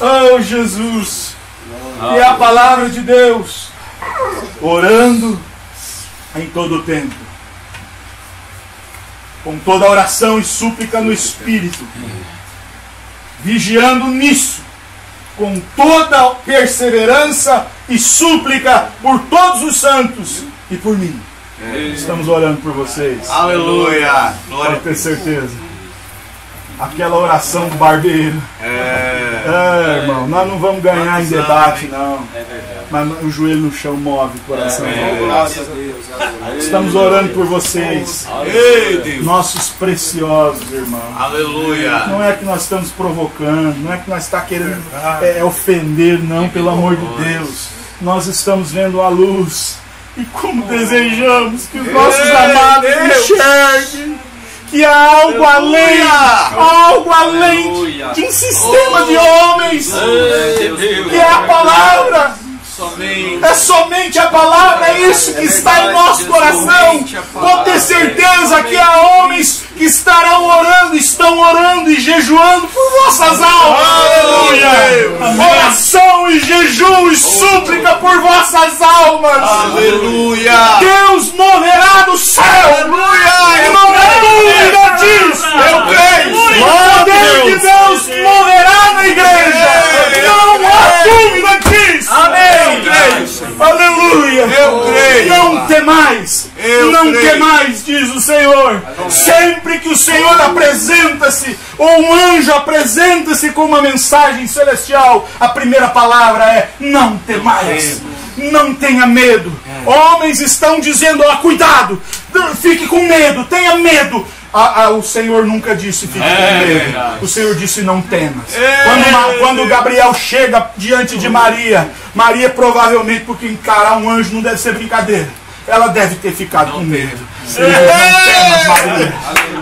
Oh Jesus! E é a palavra de Deus, orando em todo o tempo, com toda oração e súplica no Espírito, vigiando nisso, com toda perseverança e súplica por todos os santos e por mim. Estamos orando por vocês. Aleluia! Pode ter certeza. Aquela oração do barbeiro. É. É, irmão, nós não vamos ganhar em debate, não. É verdade. Mas o joelho no chão move o coração. É. Graças a Deus. aleluia. Estamos orando por vocês, Ei, nossos preciosos irmãos. Aleluia! Não é que nós estamos provocando, não é que nós estamos querendo é, ofender, não, pelo amor de Deus. Nós estamos vendo a luz e como desejamos que os nossos amados enxerguem que há algo além, algo além Aleluia. de um sistema de homens, que é a palavra. Somente. É somente a palavra, é isso que está em nosso coração. Pode ter certeza que há homens que estarão orando, estão orando e jejuando por vossas almas. Aleluia! Oração e jejum e súplica por vossas almas. Aleluia! Deus moverá do céu. Aleluia! Não há dúvida disso. Eu creio! O poder de Deus moverá na igreja. Não há dúvida disso. Eu creio! Aleluia! Eu creio! Não temais! Eu não creio. temais, diz o Senhor. Sempre que o Senhor apresenta-se, ou um anjo apresenta-se com uma mensagem celestial, a primeira palavra é: não temais. Não tenha medo. Homens estão dizendo: ó, cuidado, fique com medo, tenha medo. Ah, ah, o Senhor nunca disse fique com medo. O Senhor disse não temas. Quando, Ma- quando Gabriel chega diante de Maria, Maria provavelmente porque encarar um anjo não deve ser brincadeira. Ela deve ter ficado com medo.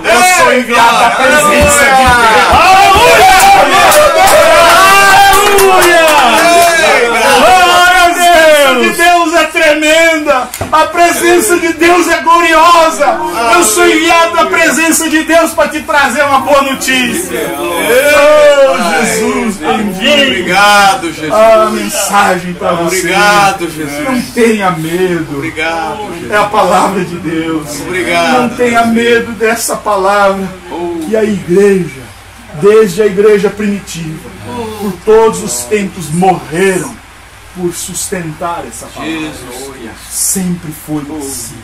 Eu sou enviado da presença de Deus. Glória a Deus! De Deus é tremenda! A presença de Deus é gloriosa! Eu sou enviado da presença de Deus para te trazer uma boa notícia! Oh, Jesus! Bem-vindo! Obrigado, Jesus! A mensagem para você! Obrigado, Não Jesus! tenha medo! Obrigado, Jesus! É a palavra de Deus! Obrigado. Não tenha medo dessa palavra que a igreja, desde a igreja primitiva, por todos os tempos morreram por sustentar essa palavra. Jesus! Sempre foi assim.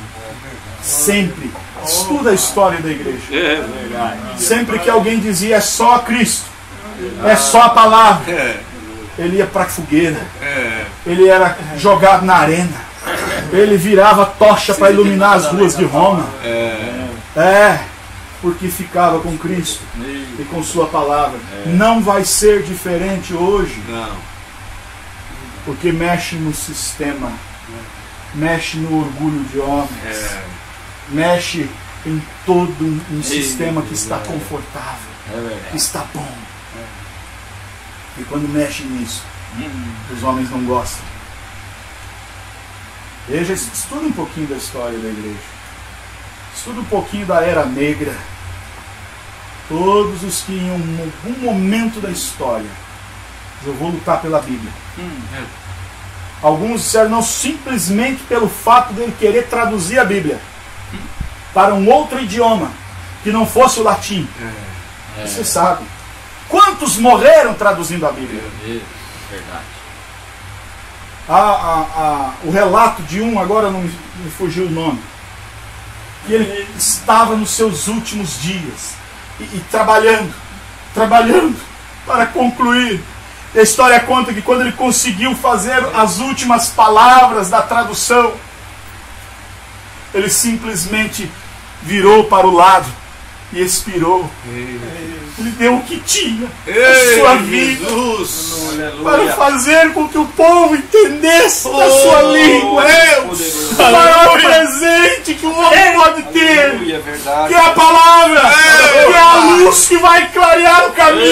Sempre. Estuda a história da igreja. É verdade. Sempre que alguém dizia é só Cristo, é só a palavra, É, ele ia para a fogueira, é, ele era jogado na arena, ele virava tocha para iluminar as ruas de Roma. é. É, porque ficava com Cristo e com Sua palavra. Não vai ser diferente hoje, Não. porque mexe no sistema, mexe no orgulho de homens, É. mexe em todo um, sistema que está confortável, É que está bom. E quando mexe nisso, os homens não gostam. Veja, estuda um pouquinho da história da igreja. Estuda um pouquinho da era negra. Todos os que em um- algum momento da história eu vou lutar pela Bíblia. Alguns disseram não simplesmente pelo fato dele querer traduzir a Bíblia para um outro idioma que não fosse o latim. Você sabe. Quantos morreram traduzindo a Bíblia? Verdade. a- a- a- o relato de um, agora não me, me fugiu o nome, que ele estava nos seus últimos dias e, e trabalhando, trabalhando para concluir. A história conta que quando ele conseguiu fazer as últimas palavras da tradução, ele simplesmente virou para o lado e expirou. Ele deu o que tinha, a sua vida, para fazer com que o povo entendesse a sua língua. Deus! O maior presente que o homem pode ter, verdade. que é a palavra, É, que é a luz que vai clarear o caminho.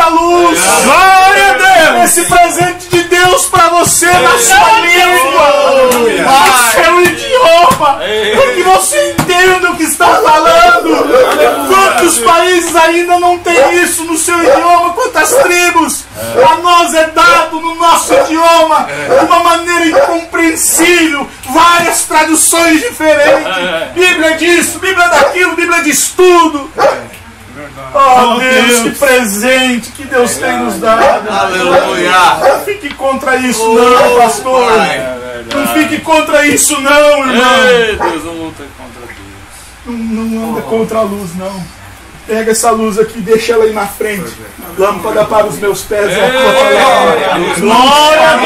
Essa luz. Glória a Deus! Esse presente de Deus para você na sua língua, no seu idioma, para que você entenda o que está falando. Quantos países ainda não têm isso no seu idioma? Deus é. Dado no nosso idioma de uma maneira incompreensível, várias traduções diferentes. Bíblia disso, Bíblia daquilo, Bíblia diz tudo. Oh, Deus, que presente que Deus tem nos dado. Aleluia. Não fique contra isso, não, pastor. Não fique contra isso, não, irmão. Ei, Deus não luta contra Deus. Não, não anda contra a luz, não. Pega essa luz aqui, deixa ela aí na frente. Lâmpada para os meus pés. é a tua palavra. Glória a